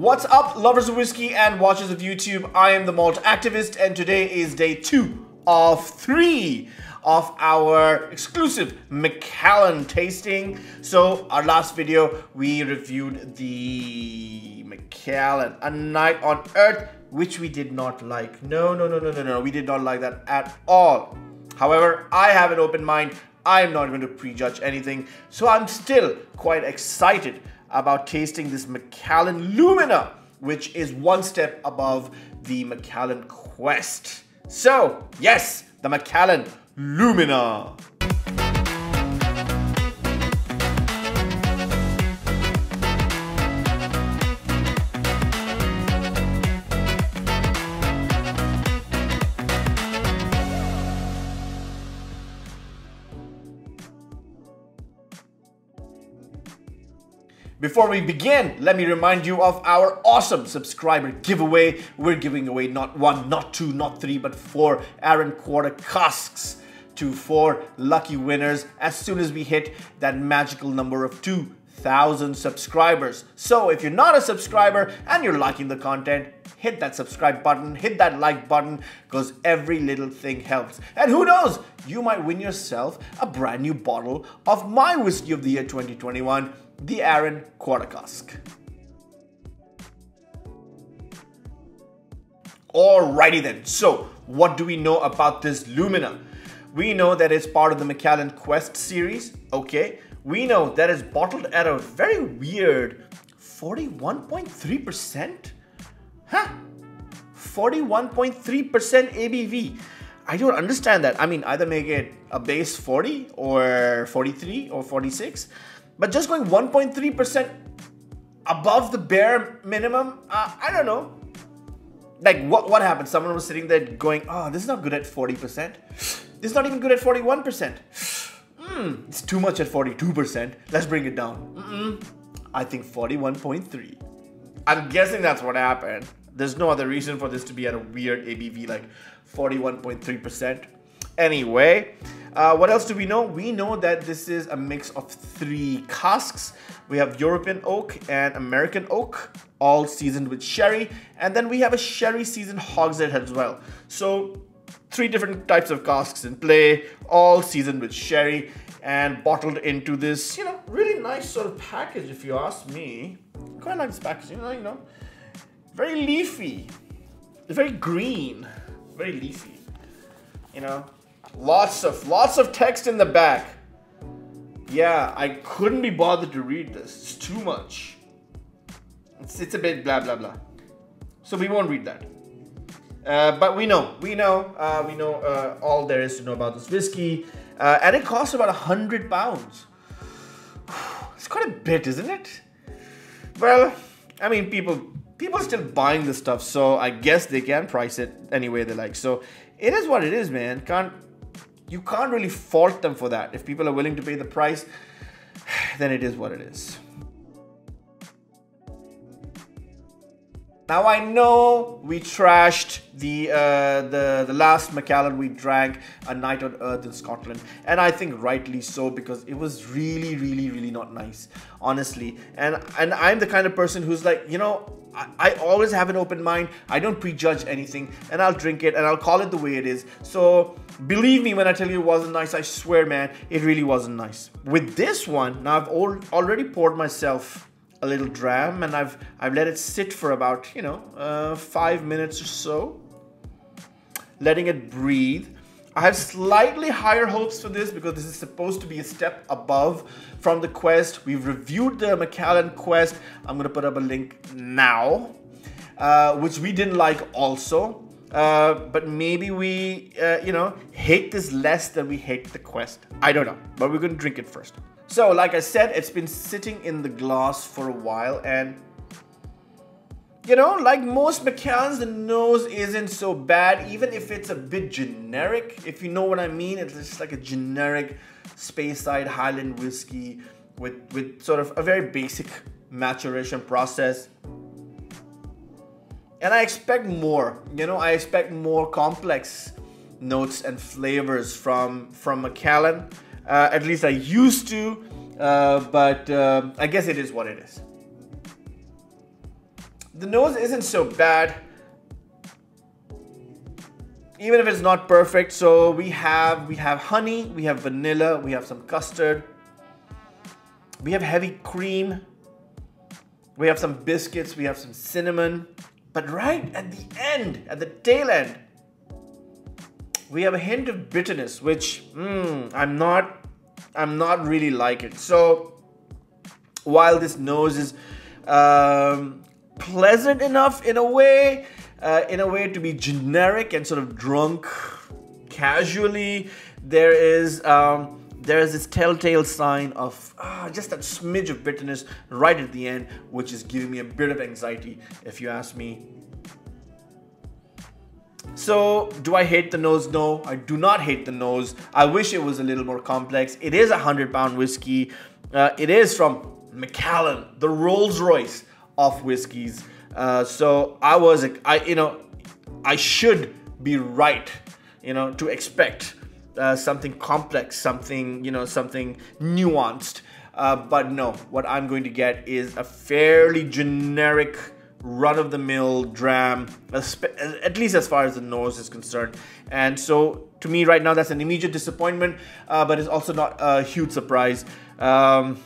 What's up, lovers of whiskey and watchers of YouTube? I am the Malt Activist, and today is day two of three of our exclusive Macallan tasting. So, our last video, we reviewed the Macallan, A Night on Earth, which we did not like. No, no, no, no, no, no, we did not like that at all. However, I have an open mind. I am not going to prejudge anything, so I'm still quite excited about tasting this Macallan Lumina, which is one step above the Macallan Quest. So, yes, the Macallan Lumina. Before we begin, let me remind you of our awesome subscriber giveaway. We're giving away not one, not two, not three, but four Arran Quarter casks to four lucky winners as soon as we hit that magical number of 2,000 subscribers. So if you're not a subscriber and you're liking the content, hit that subscribe button, hit that like button, because every little thing helps. And who knows, you might win yourself a brand new bottle of my Whiskey of the Year 2021 the Arran Quartercask. Alrighty then, so what do we know about this Lumina? We know that it's part of the Macallan Quest series, okay? We know that it's bottled at a very weird 41.3%? Huh? 41.3% ABV. I don't understand that. I mean, either make it a base 40 or 43 or 46. But just going 1.3% above the bare minimum, uh, I don't know. Like, what, what happened? Someone was sitting there going, oh, this is not good at 40%. This is not even good at 41%. Hmm, it's too much at 42%. Let's bring it down. Mm -mm. I think 41.3. I'm guessing that's what happened. There's no other reason for this to be at a weird ABV like 41.3%. Anyway, uh, what else do we know? We know that this is a mix of three casks. We have European oak and American oak, all seasoned with sherry. And then we have a sherry seasoned hogshead as well. So three different types of casks in play, all seasoned with sherry and bottled into this, you know, really nice sort of package if you ask me. Quite like this packaging, you know, you know, very leafy, very green, very leafy, you know. Lots of, lots of text in the back. Yeah, I couldn't be bothered to read this. It's too much. It's, it's a bit blah, blah, blah. So we won't read that. Uh, but we know, we know, uh, we know uh, all there is to know about this whiskey. Uh, and it costs about a hundred pounds. It's quite a bit, isn't it? Well, I mean, people people are still buying this stuff, so I guess they can price it any way they like. So it is what it is, man. Can't you can't really fault them for that. If people are willing to pay the price, then it is what it is. Now I know we trashed the uh, the the last Macallan we drank, A Night on Earth in Scotland, and I think rightly so because it was really, really, really not nice, honestly. And and I'm the kind of person who's like, you know, I, I always have an open mind. I don't prejudge anything, and I'll drink it and I'll call it the way it is. So believe me when I tell you it wasn't nice. I swear, man, it really wasn't nice. With this one, now I've already poured myself a little dram and I've I've let it sit for about you know uh, five minutes or so. Letting it breathe. I have slightly higher hopes for this because this is supposed to be a step above from the quest. We've reviewed the Macallan quest. I'm gonna put up a link now uh, which we didn't like also. Uh, but maybe we uh, you know hate this less than we hate the quest. I don't know but we're gonna drink it first so, like I said, it's been sitting in the glass for a while and you know, like most Macallans, the nose isn't so bad, even if it's a bit generic. If you know what I mean, it's just like a generic Speyside Highland whiskey with, with sort of a very basic maturation process. And I expect more, you know, I expect more complex notes and flavors from, from Macallan. Uh, at least I used to, uh, but uh, I guess it is what it is. the nose isn't so bad. Even if it's not perfect, so we have we have honey, we have vanilla, we have some custard, we have heavy cream, we have some biscuits, we have some cinnamon. But right at the end, at the tail end, we have a hint of bitterness, which mm, I'm not, I'm not really like it. So while this nose is um, pleasant enough in a way, uh, in a way to be generic and sort of drunk casually, there is um, there is this telltale sign of ah, just that smidge of bitterness right at the end, which is giving me a bit of anxiety, if you ask me. So, do I hate the nose? No, I do not hate the nose. I wish it was a little more complex. It is a hundred pound whiskey. Uh, it is from Macallan, the Rolls Royce of whiskeys. Uh, so I was, I you know, I should be right, you know, to expect uh, something complex, something you know, something nuanced. Uh, but no, what I'm going to get is a fairly generic run of the mill dram, at least as far as the nose is concerned. And so, to me, right now, that's an immediate disappointment, uh, but it's also not a huge surprise. Um,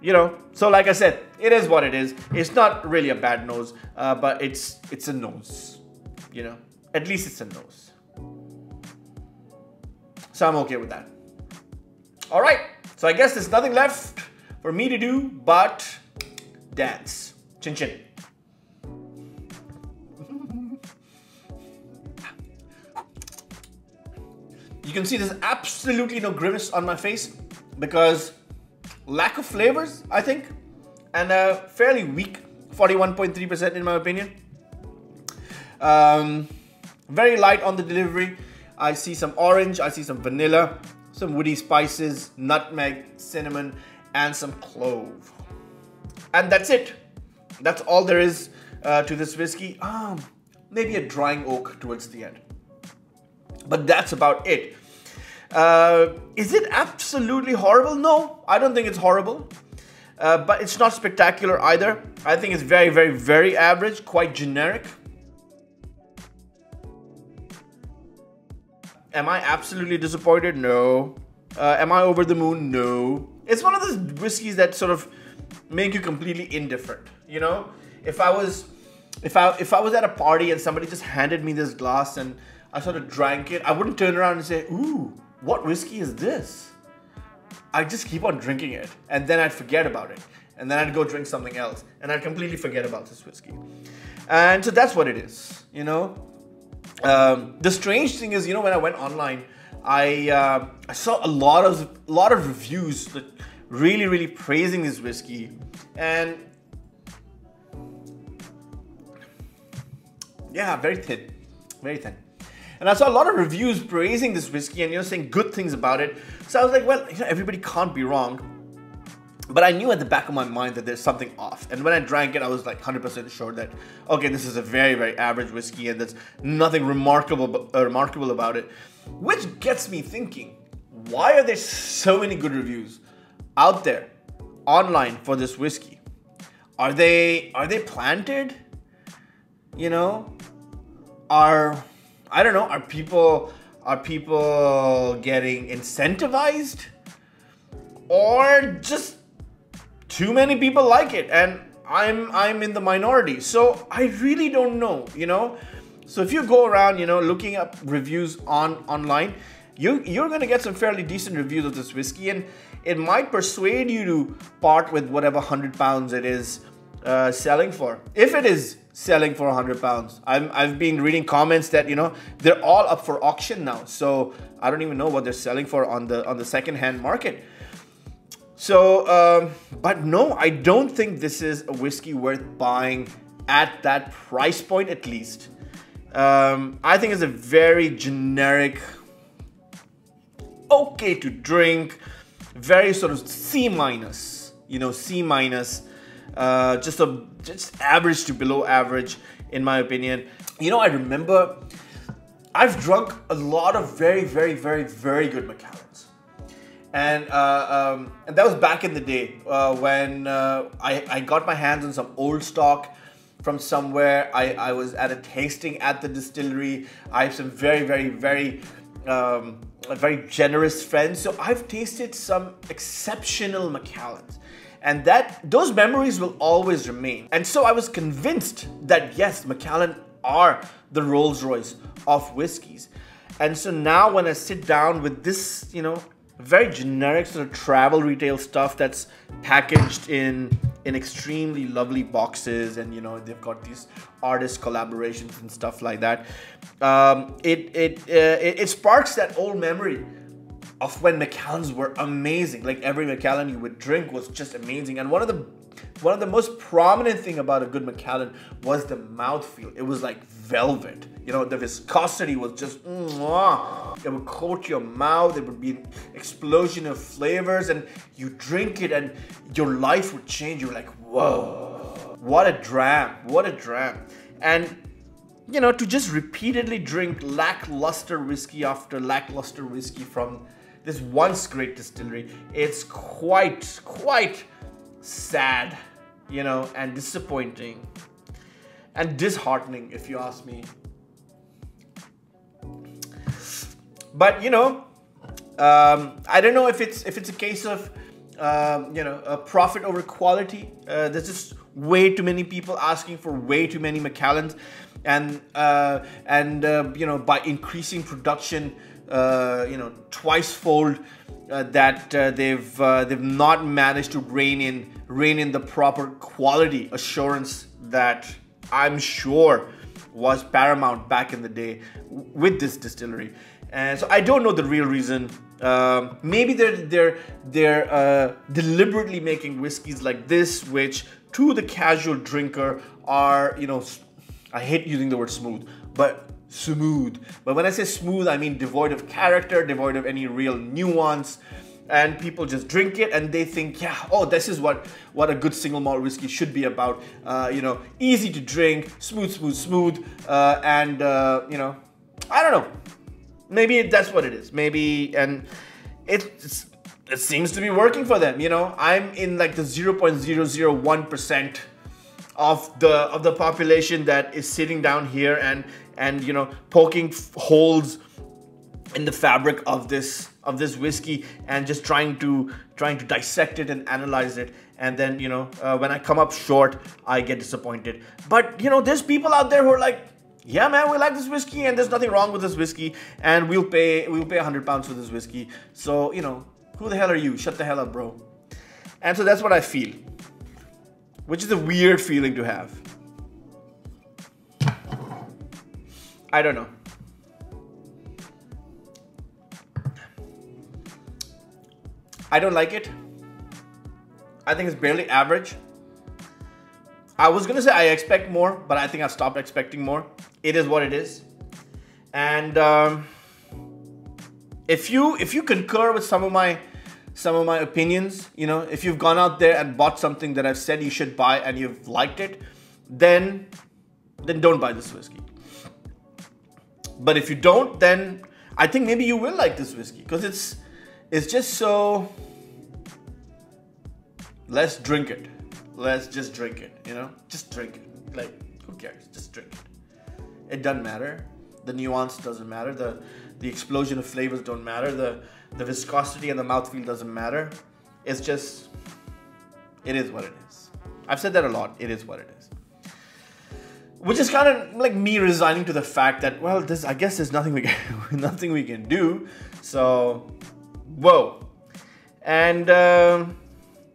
you know, so like I said, it is what it is. It's not really a bad nose, uh, but it's it's a nose. You know, at least it's a nose. So I'm okay with that. All right. So I guess there's nothing left for me to do but dance. Chin chin. You can see there's absolutely no grimace on my face because lack of flavors, I think, and a fairly weak 41.3% in my opinion. Um, very light on the delivery. I see some orange, I see some vanilla, some woody spices, nutmeg, cinnamon, and some clove. And that's it. That's all there is uh, to this whiskey. Um, maybe a drying oak towards the end. But that's about it. Uh, is it absolutely horrible? No, I don't think it's horrible. Uh, but it's not spectacular either. I think it's very, very, very average, quite generic. Am I absolutely disappointed? No. Uh, am I over the moon? No. It's one of those whiskeys that sort of make you completely indifferent. You know, if I was, if I if I was at a party and somebody just handed me this glass and I sort of drank it, I wouldn't turn around and say, "Ooh, what whiskey is this? I just keep on drinking it and then I'd forget about it. And then I'd go drink something else and I'd completely forget about this whiskey. And so that's what it is, you know. Um, the strange thing is, you know, when I went online, I uh, I saw a lot of a lot of reviews that really really praising this whiskey, and yeah, very thin, very thin. And I saw a lot of reviews praising this whiskey and you know saying good things about it. So I was like, well, you know, everybody can't be wrong. But I knew at the back of my mind that there's something off. And when I drank it, I was like 100% sure that okay, this is a very very average whiskey and there's nothing remarkable uh, remarkable about it. Which gets me thinking, why are there so many good reviews out there online for this whiskey? Are they are they planted? You know, are I don't know. Are people are people getting incentivized, or just too many people like it, and I'm I'm in the minority. So I really don't know. You know. So if you go around, you know, looking up reviews on online, you you're gonna get some fairly decent reviews of this whiskey, and it might persuade you to part with whatever hundred pounds it is uh, selling for. If it is selling for 100 pounds. I'm, I've been reading comments that, you know, they're all up for auction now. So I don't even know what they're selling for on the, on the second hand market. So, um, but no, I don't think this is a whiskey worth buying at that price point at least. Um, I think it's a very generic, okay to drink, very sort of C minus, you know, C minus uh, just a just average to below average, in my opinion. You know, I remember I've drunk a lot of very, very, very, very good Macallans. And, uh, um, and that was back in the day uh, when uh, I, I got my hands on some old stock from somewhere. I, I was at a tasting at the distillery. I have some very, very, very, um, very generous friends. So I've tasted some exceptional Macallans. And that those memories will always remain. And so I was convinced that yes, Macallan are the Rolls Royce of whiskeys. And so now when I sit down with this, you know, very generic sort of travel retail stuff that's packaged in in extremely lovely boxes and you know they've got these artist collaborations and stuff like that um, it it, uh, it, it sparks that old memory of when Macallans were amazing like every Macallan you would drink was just amazing and one of the one of the most prominent thing about a good Macallan was the mouthfeel it was like velvet you know, the viscosity was just, mwah. it would coat your mouth. It would be an explosion of flavors, and you drink it, and your life would change. You're like, whoa, what a dram, what a dram. And, you know, to just repeatedly drink lackluster whiskey after lackluster whiskey from this once great distillery, it's quite, quite sad, you know, and disappointing and disheartening, if you ask me. But you know, um, I don't know if it's if it's a case of um, you know a profit over quality. Uh, there's just way too many people asking for way too many Macallans, and uh, and uh, you know by increasing production, uh, you know twice fold. Uh, that uh, they've they've not managed to rein in rein in the proper quality assurance that I'm sure was paramount back in the day with this distillery and so I don't know the real reason. Um, maybe they're they're they're uh, deliberately making whiskeys like this, which to the casual drinker are you know, I hate using the word smooth, but smooth. But when I say smooth, I mean devoid of character, devoid of any real nuance. And people just drink it and they think, yeah, oh, this is what, what a good single malt whiskey should be about. Uh, you know, easy to drink, smooth, smooth, smooth, uh, and uh, you know, I don't know maybe that's what it is. Maybe and it it seems to be working for them. You know, I'm in like the 0.001 percent of the of the population that is sitting down here and and you know poking holes in the fabric of this of this whiskey and just trying to trying to dissect it and analyze it and then you know uh, when i come up short i get disappointed but you know there's people out there who are like yeah, man, we like this whiskey, and there's nothing wrong with this whiskey, and we'll pay we'll pay hundred pounds for this whiskey. So you know, who the hell are you? Shut the hell up, bro. And so that's what I feel, which is a weird feeling to have. I don't know. I don't like it. I think it's barely average. I was gonna say I expect more, but I think I've stopped expecting more. It is what it is, and um, if you if you concur with some of my some of my opinions, you know, if you've gone out there and bought something that I've said you should buy and you've liked it, then then don't buy this whiskey. But if you don't, then I think maybe you will like this whiskey because it's it's just so. Let's drink it let's just drink it, you know? Just drink it. Like, who cares? Just drink it. It doesn't matter. The nuance doesn't matter. The the explosion of flavors don't matter. The the viscosity and the mouthfeel doesn't matter. It's just it is what it is. I've said that a lot. It is what it is. Which is kind of like me resigning to the fact that well, this I guess there's nothing we can nothing we can do. So, whoa, and um,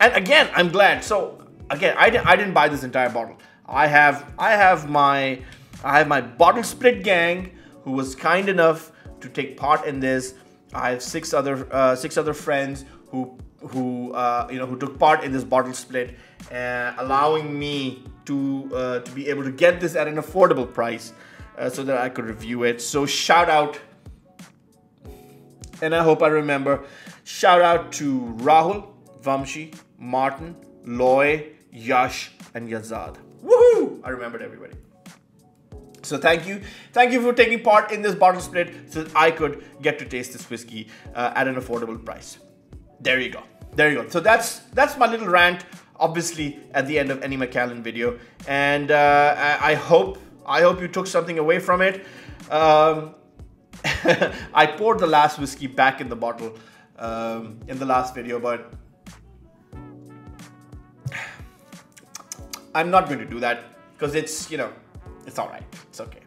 and again, I'm glad. So again, I, I didn't buy this entire bottle. I have I have my I have my bottle split gang who was kind enough to take part in this. I have six other uh, six other friends who who uh, you know who took part in this bottle split, uh, allowing me to uh, to be able to get this at an affordable price, uh, so that I could review it. So shout out, and I hope I remember. Shout out to Rahul, Vamshi, Martin, Loy, Yash, and Yazad. Woohoo! I remembered everybody. So thank you, thank you for taking part in this bottle split, so that I could get to taste this whiskey uh, at an affordable price. There you go. There you go. So that's that's my little rant obviously at the end of any Macallan video. And uh, I, I, hope I hope you took something away from it. Um, I poured the last whiskey back in the bottle um, in the last video, but I'm not going to do that because it's you know it's all right. It's okay.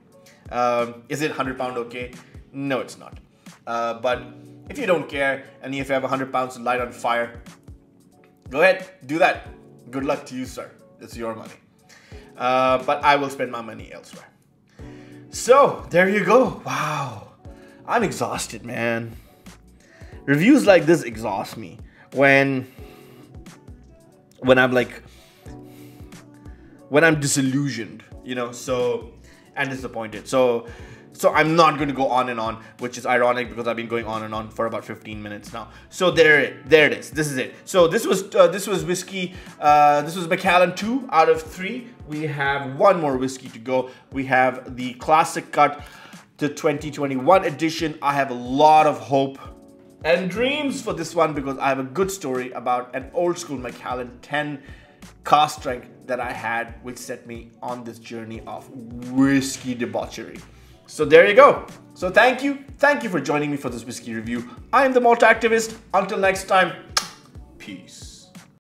Um, is it 100 pound okay? No, it's not. Uh, but if you don't care and if you have 100 pounds to light on fire, go ahead, do that. Good luck to you, sir. It's your money. Uh, but I will spend my money elsewhere. So, there you go. Wow. I'm exhausted, man. Reviews like this exhaust me when when I'm like when I'm disillusioned, you know, so and disappointed. So so I'm not going to go on and on, which is ironic because I've been going on and on for about 15 minutes now. So there, there it is. This is it. So this was uh, this was whiskey. Uh, this was Macallan two out of three. We have one more whiskey to go. We have the classic cut, the 2021 edition. I have a lot of hope and dreams for this one because I have a good story about an old school Macallan 10 cask strength that I had, which set me on this journey of whiskey debauchery. So there you go. So thank you. Thank you for joining me for this whiskey review. I am the Malt Activist. Until next time, peace.